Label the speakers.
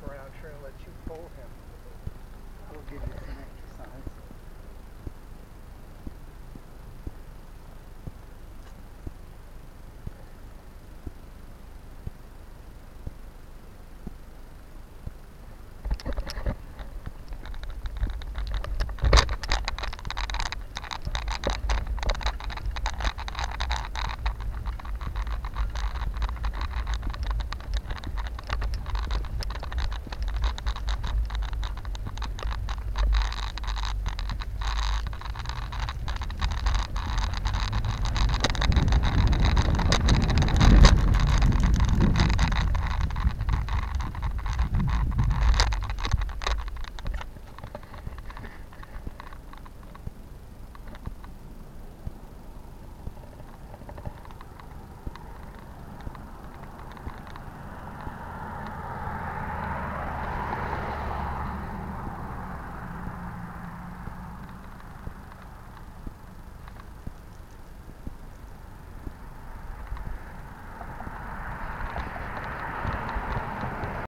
Speaker 1: tie around and let you